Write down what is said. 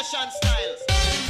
nation styles.